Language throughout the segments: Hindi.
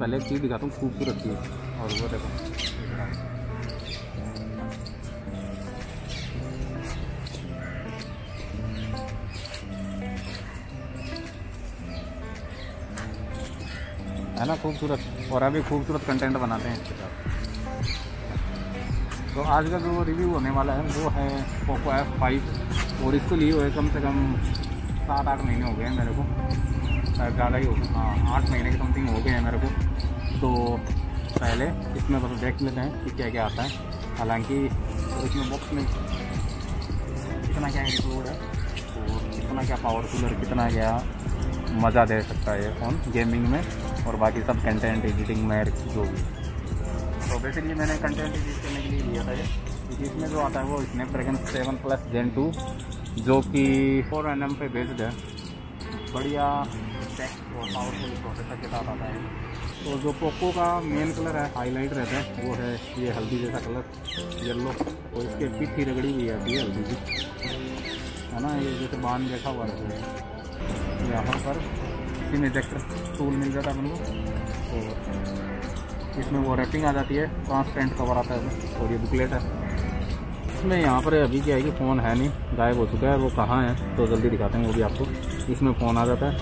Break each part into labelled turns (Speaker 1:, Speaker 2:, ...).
Speaker 1: पहले एक चीज़ दिखाता हूँ, खूबसूरत चीज़। और वो देखो। है ना, खूबसूरत। और अभी खूबसूरत कंटेंट बनाते हैं इसके साथ। तो आज का जो रिव्यू होने वाला है, वो है पोको एफ़ फाइव और इसको लिए हुए कम से कम सात आठ महीने हो गए हैं मेरे को। शायद ज़्यादा ही हो हाँ आठ महीने के समथिंग हो गए हैं मेरे को। तो पहले इसमें बस देख लेते हैं कि क्या क्या आता है। हालाँकि इसमें बॉक्स में कितना क्या इंक्लूड है और कितना क्या पावरफुल और कितना क्या मज़ा दे सकता है ये फ़ोन गेमिंग में और बाकी सब कंटेंट एडिटिंग में जो भी। तो बेसिकली मैंने कंटेंट एडिट करने के लिए लिया था ये। क्योंकि इसमें जो आता है वो Snapdragon seven plus gen two जो कि फोर एन एम पे बेस्ड है। बढ़िया टेक्स्ट और पावरफुल प्रोसेसर के साथ आता है। तो जो पोको का मेन कलर है हाईलाइट रहता है, वो है ये हल्दी जैसा कलर येलो और इसके पिट्ठी रगड़ी हुई आती है हल्दी की। है ना, ये जैसे बाँध जैसा हुआ रहता है। यहाँ पर सिम इजेक्टर टूल मिल जाता है अपन को। और इसमें वो रैपिंग आ जाती है ट्रांसपेरेंट कवर आता है और ये बुकलेट है। इसमें यहाँ पर अभी क्या है कि फ़ोन है नहीं, गायब हो चुका है, वो कहाँ है तो जल्दी दिखाते हैं, वो भी आपको। इसमें फ़ोन आ जाता है,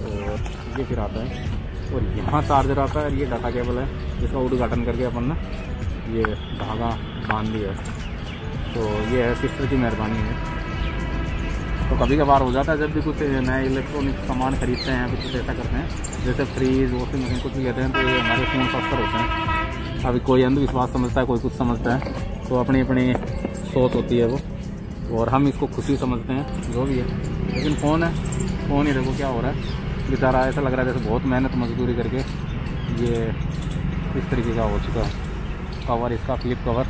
Speaker 1: और ये फिर आता है, और यहाँ चार्जर आता है, और ये डाटा केबल है जिसका उद्घाटन करके अपन ने ये धागा बाँध दिया है। तो ये है सिस्टर की मेहरबानी है। तो कभी कभार हो जाता है, जब भी कुछ नए इलेक्ट्रॉनिक सामान खरीदते हैं, कुछ कुछ ऐसा करते हैं, जैसे फ्रीज वॉशिंग मशीन कुछ भी कहते हैं तो ये हमारे फ़ोन सस्तर होते हैं। अभी कोई अंधविश्वास समझता है, कोई कुछ समझता है। तो अपनी अपनी सोच होती है वो। और हम इसको खुशी समझते हैं, जो भी है। लेकिन फ़ोन है? फ़ोन ही देखो क्या हो रहा है। बेचारा ऐसा लग रहा है जैसे बहुत मेहनत मजदूरी करके ये इस तरीके का हो चुका है। कवर इसका फ्लिप कवर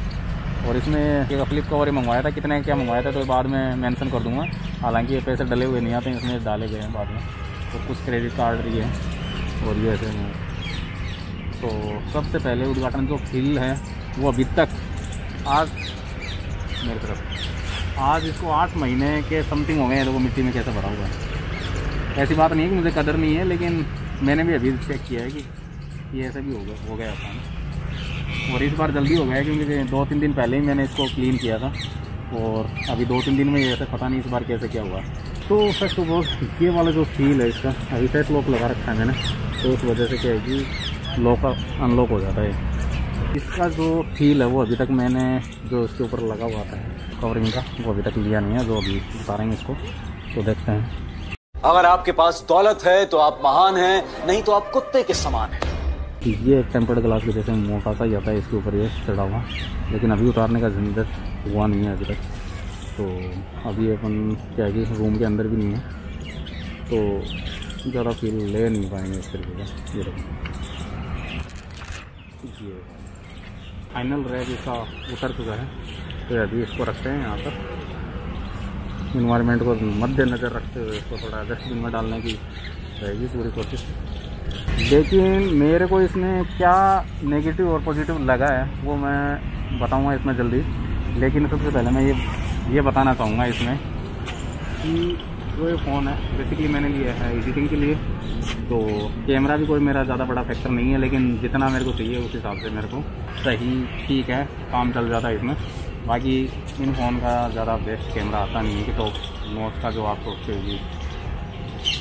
Speaker 1: और इसमें एक फ्लिप कवर ही मंगवाया था। कितने क्या मंगवाया था तो बाद में मेंशन कर दूँगा। हालाँकि ये पैसे डले हुए नहीं आते, इसमें डाले गए हैं बाद में। और कुछ क्रेडिट कार्ड भी है। और ये ऐसे तो सबसे पहले उद्घाटन जो फील है, वो अभी तक आज मेरी तरफ़। आज इसको आठ महीने के समथिंग हो गए हैं वो मिट्टी में कैसे भरा हुआ है। ऐसी बात नहीं है कि मुझे कदर नहीं है, लेकिन मैंने भी अभी चेक किया है कि ये ऐसा भी हो गया हो गया था और इस बार जल्दी हो गया है क्योंकि दो तीन दिन पहले ही मैंने इसको क्लीन किया था। और अभी दो तीन दिन में ऐसे पता नहीं इस बार कैसे क्या हुआ। तो फ़र्स्ट ऑफ़ ऑल ये वाला जो फील है इसका, अभी फेस लॉक लगा रखा है मैंने तो उस वजह से क्या है कि लॉक अनलॉक हो जाता है। इसका जो फील है वो अभी तक मैंने जो इसके ऊपर लगा हुआ था कवरिंग का वो अभी तक लिया नहीं है जो अभी बता रहे हैं इसको तो देखते हैं।
Speaker 2: अगर आपके पास दौलत है तो आप महान हैं नहीं तो आप कुत्ते के समान हैं।
Speaker 1: ये एक टेम्पर्ड ग्लास की जैसे मोटा सा ही आता है इसके ऊपर ये चढ़ा हुआ लेकिन अभी उतारने का झंझट हुआ नहीं है अभी तक। तो अभी अपन क्या है कि रूम के अंदर भी नहीं है तो ज़्यादा फील ले नहीं पाएँगे इस तरीके का ये देखो ये। फाइनल रैक इसका उतर चुका है। तो अभी इसको रखते हैं यहाँ पर। इन्वायरमेंट को मद्देनज़र रखते हुए इसको थोड़ा डस्टबिन में डालने की रहेगी पूरी कोशिश। लेकिन मेरे को इसमें क्या नेगेटिव और पॉजिटिव लगा है, वो मैं बताऊँगा इसमें जल्दी। लेकिन सबसे पहले मैं ये ये बताना चाहूँगा इसमें कि जो ये फ़ोन है बेसिकली मैंने लिया है एडिटिंग के लिए। तो कैमरा भी कोई मेरा ज़्यादा बड़ा फैक्टर नहीं है, लेकिन जितना मेरे को चाहिए उस हिसाब से मेरे को सही, ठीक है, काम चल जाता है इसमें। बाकी इन फ़ोन का ज़्यादा बेस्ट कैमरा आता नहीं है कि तो नोट का जो आप सोचते हो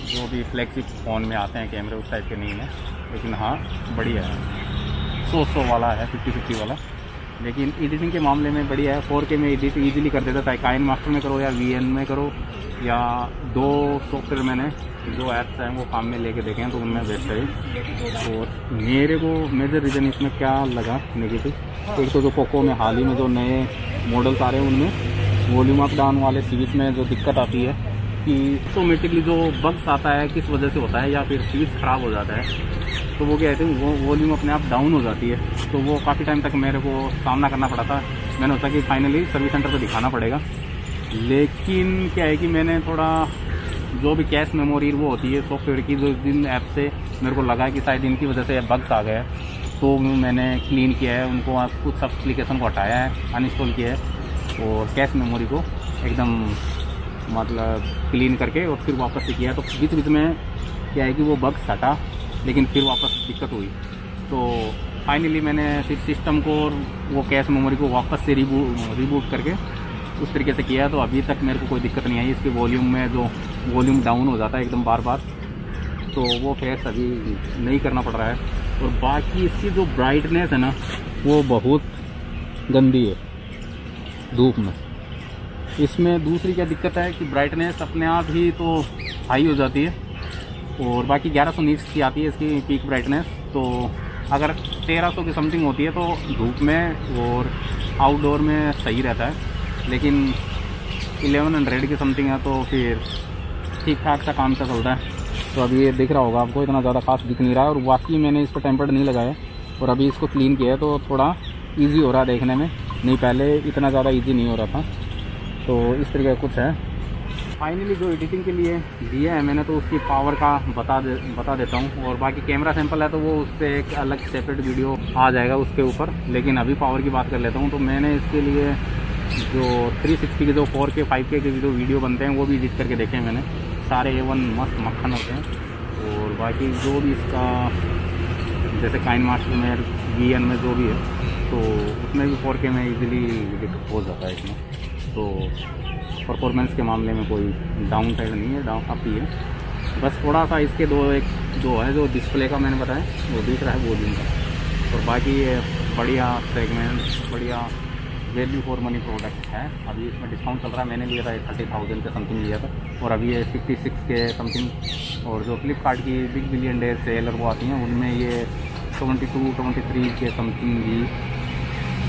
Speaker 1: जो भी फ्लैगशिप फ़ोन में आते हैं कैमरे उस टाइप के नहीं है। लेकिन हाँ बढ़िया है। सौ सौ वाला है फिफ्टी फिफ्टी वाला। लेकिन एडिटिंग के मामले में बढ़िया है। फोर के में एडिट ईजिली कर देता था काइन मास्टर में करो या वी में करो या दो सॉफ्टवेयर मैंने, जो ऐप्स हैं वो काम में लेके देखे हैं तो उनमें बेस्ट है और मेरे को मेजर रीज़न इसमें क्या लगा नेगेटिव एक तो जो पोको में हाल ही में जो नए मॉडल्स आ रहे हैं उनमें वॉल्यूम अप डाउन वाले सीरीज़ में जो दिक्कत आती है कि ऑटोमेटिकली जो बग्स आता है, किस वजह से होता है या फिर सीरीज़ ख़राब हो जाता है तो वो क्या हैं, वो वॉल्यूम अपने आप डाउन हो जाती है। तो वो काफ़ी टाइम तक मेरे को सामना करना पड़ा था। मैंने सोचा कि फाइनली सर्विस सेंटर पर दिखाना पड़ेगा। लेकिन क्या है कि मैंने थोड़ा, जो भी कैश मेमोरी वो होती है सॉफ्टवेयर की, जो जिन ऐप से मेरे को लगा कि शायद इनकी वजह से बग्स आ गए तो मैंने क्लीन किया है, उनको कुछ सब एप्लीकेशन को हटाया है अनइंस्टॉल किया है, और कैश मेमोरी को एकदम मतलब क्लीन करके और फिर वापस से किया तो बीच बीच में क्या है कि वो बग्स हटा लेकिन फिर वापस दिक्कत हुई। तो फाइनली मैंने फिर सिस्टम को और वो कैश मेमोरी को वापस से रिबूट रिबूट करके उस तरीके से किया। तो अभी तक मेरे को कोई दिक्कत नहीं आई। इसके वॉल्यूम में जो वॉल्यूम डाउन हो जाता है एकदम बार बार तो वो फेस अभी नहीं करना पड़ रहा है। और बाकी इसकी जो ब्राइटनेस है ना, वो बहुत गंदी है, धूप में। इसमें दूसरी क्या दिक्कत है कि ब्राइटनेस अपने आप ही तो हाई हो जाती है। और बाकी ग्यारह सौ नीट्स की आती है इसकी पीक ब्राइटनेस तो अगर तेरह सौ की समथिंग होती है तो धूप में और आउटडोर में सही रहता है, लेकिन एलेवन हंड्रेड की समथिंग है तो फिर ठीक ठाक सा काम सा चलता है। तो अभी ये दिख रहा होगा आपको, इतना ज़्यादा खास दिख नहीं रहा है और बाकी मैंने इस पर टेम्पर्ड नहीं लगाया और अभी इसको क्लीन किया है तो थोड़ा ईजी हो रहा है देखने में, नहीं पहले इतना ज़्यादा ईजी नहीं हो रहा था। तो इस तरीके का कुछ है। फाइनली जो एडिटिंग के लिए दिया है मैंने तो उसकी पावर का बता दे, बता देता हूँ। और बाकी कैमरा सैंपल है तो वो उससे एक अलग सेपरेट वीडियो आ जाएगा उसके ऊपर। लेकिन अभी पावर की बात कर लेता हूँ तो मैंने इसके लिए जो 360 के जो 4K 5K के जो वीडियो बनते हैं, वो भी एडिट करके देखे हैं मैंने। सारे ए वन मस्त मक्खन होते हैं। और बाकी जो भी इसका, जैसे काइन मास्टर में वी में जो भी है तो उसमें भी 4K में इजीली एडिट हो जाता है इसमें। तो परफॉर्मेंस के मामले में कोई डाउन साइड नहीं है डाउन अप ही है। बस थोड़ा सा इसके दो एक, दो है जो डिस्प्ले का मैंने बताया, वो दिख रहा है वॉल्यूम का। और बाकी ये बढ़िया सेगमेंट बढ़िया वैल्यू फॉर मनी प्रोडक्ट है। अभी इसमें डिस्काउंट चल रहा है, मैंने लिया था थर्टी थाउज़ेंड के समथिंग लिया था। और अभी ये फिफ्टी सिक्स के समथिंग और जो फ्लिपकार्ट की बिग बिलियन डे सेल वो आती हैं, उनमें ये ट्वेंटी टू ट्वेंटी थ्री के समथिंग भी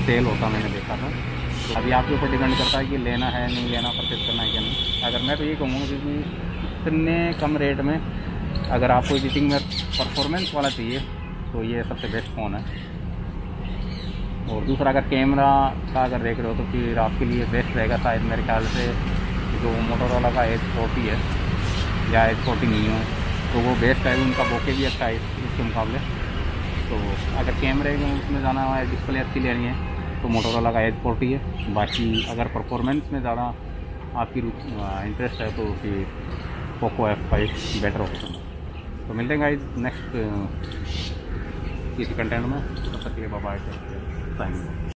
Speaker 1: सेल होता मैंने देखा था। अभी आपके ऊपर डिपेंड करता है कि लेना है नहीं, लेना, परचेज करना है क्या नहीं। अगर मैं तो ये कहूँगा क्योंकि इतने कम रेट में अगर आपको एडिटिंग में परफॉर्मेंस वाला चाहिए तो ये सबसे बेस्ट फ़ोन है। और दूसरा, अगर कैमरा का अगर देख रहे हो तो फिर आपके लिए बेस्ट रहेगा शायद मेरे ख्याल से जो मोटोरोला का एच फोर्टी है, या एच फोर्टी नहीं हो तो वो बेस्ट है, उनका बोके भी अच्छा है इसके मुकाबले। तो अगर कैमरे में उसमें जाना है डिस्प्ले अच्छी लेनी है। तो मोटोरोला का एच फोर्टी है। बाकी अगर परफॉर्मेंस में ज़्यादा आपकी इंटरेस्ट है तो फिर Poco F five better option है। तो मिलते हैं गाइज़ नेक्स्ट किसी कंटेंट में। तब तक के लिए बाबा थैंक यू